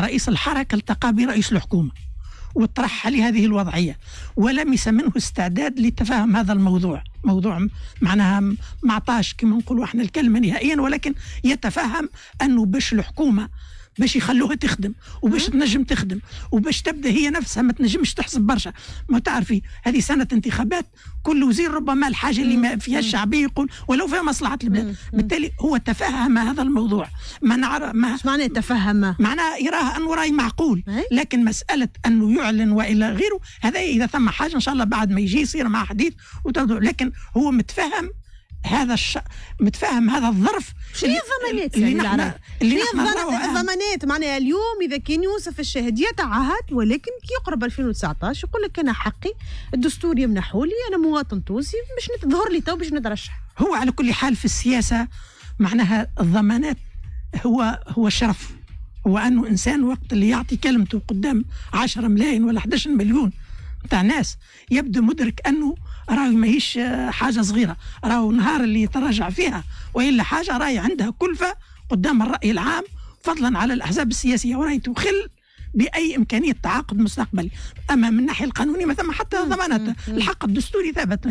رئيس الحركة التقى برئيس الحكومة وطرح عليه هذه الوضعية ولمس منه استعداد لتفهم هذا الموضوع. موضوع معناها ما عطاش كما نقولوا إحنا الكلمة نهائيا ولكن يتفهم أنه باش الحكومة باش يخلوها تخدم وباش تنجم تخدم وباش تبدأ هي نفسها ما تنجمش تحسب برشا. ما تعرفي هذه سنة انتخابات كل وزير ربما الحاجة اللي ما فيها الشعبيه يقول ولو فيها مصلحة البلاد. بالتالي هو تفهم هذا الموضوع. ما نعرف ما معنى تفهم معناه يراه انه راي معقول. لكن مسألة انه يعلن وإلى غيره هذا إذا ثم حاجة إن شاء الله بعد ما يجي يصير مع حديث لكن هو متفهم هذا الش... متفاهم هذا الظرف شنو الضمانات اللي نحن اللي الضمانات معناها اليوم إذا كان يوسف الشاهد يتعهد ولكن كي يقرب 2019 يقول لك أنا حقي الدستور يمنحوا لي أنا مواطن تونسي باش نظهر لي تو باش نترشح. هو على كل حال في السياسة معناها الضمانات هو هو شرف. هو أنه إنسان وقت اللي يعطي كلمته قدام 10 ملايين ولا 11 مليون تاع ناس يبدو مدرك أنه راهي ماهيش حاجة صغيرة. راهو النهار اللي يتراجع فيها وإلا حاجة راهي عندها كلفة قدام الرأي العام فضلا على الأحزاب السياسية. وراهي تخل بأي إمكانية تعاقد مستقبلي اما من الناحيه القانونية ما ثم حتى ضمانات الحق الدستوري ثابت.